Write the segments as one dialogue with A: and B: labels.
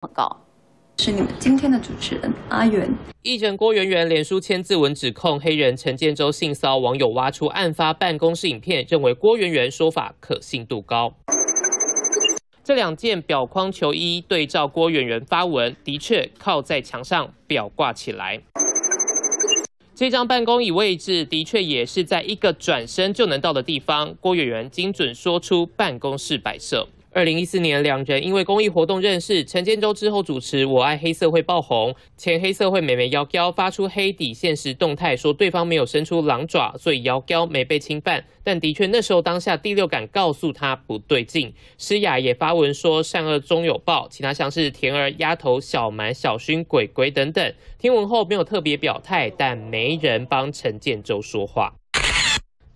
A: 报告。是你们今天的主持人阿元。
B: 艺人郭圆圆脸书签字文指控黑人陈建州性骚网友挖出案发办公室影片，认为郭圆圆说法可信度高。这两件表框球衣对照郭圆圆发文，的确靠在墙上表挂起来。这张办公椅位置的确也是在一个转身就能到的地方。郭圆圆精准说出办公室摆设。二零一四年，两人因为公益活动认识，陈建州之后主持《我爱黑社会》爆红，前黑社会美眉妖娇发出黑底现实动态，说对方没有伸出狼爪，所以妖娇没被侵犯。但的确那时候当下第六感告诉他不对劲。诗雅也发文说善恶终有报，其他像是田儿、丫头、小蛮、小薰、鬼鬼等等，听闻后没有特别表态，但没人帮陈建州说话。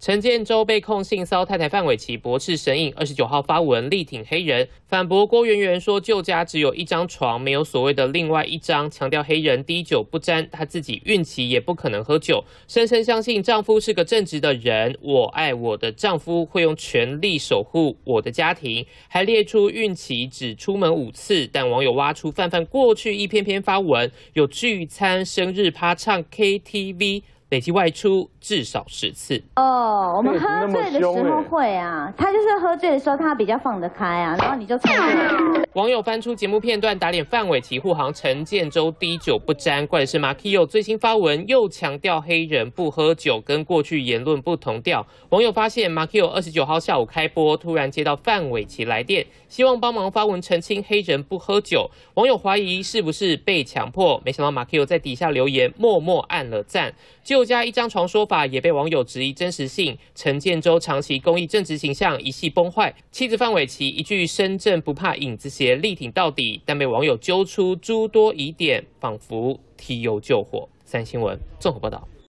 B: 陈建州被控性骚太太范玮琪驳斥神隐，二十九号发文力挺黑人，反驳郭圆圆说旧家只有一张床，没有所谓的另外一张，强调黑人滴酒不沾，她自己孕期也不可能喝酒，深深相信丈夫是个正直的人，我爱我的丈夫会用全力守护我的家庭，还列出孕期只出门五次，但网友挖出范范过去一篇篇发文，有聚餐、生日趴、唱 KTV。累计外出至少十次
C: 哦。我们喝醉的时候会啊，他就是喝醉的时候他比较放得开啊，然后你就冲了。
B: 网友翻出节目片段打脸范玮琪护航陈建州滴酒不沾，怪的是马 Kio 最新发文又强调黑人不喝酒，跟过去言论不同调。网友发现马 Kio 二十九号下午开播，突然接到范玮琪来电，希望帮忙发文澄清黑人不喝酒。网友怀疑是不是被强迫，没想到马 Kio 在底下留言默默按了赞。旧家一张床说法也被网友质疑真实性，陈建州长期公益正直形象一系崩坏，妻子范玮琪一句深圳不怕影子斜力挺到底，但被网友揪出诸多疑点，仿佛提油救火。三新闻综合报道。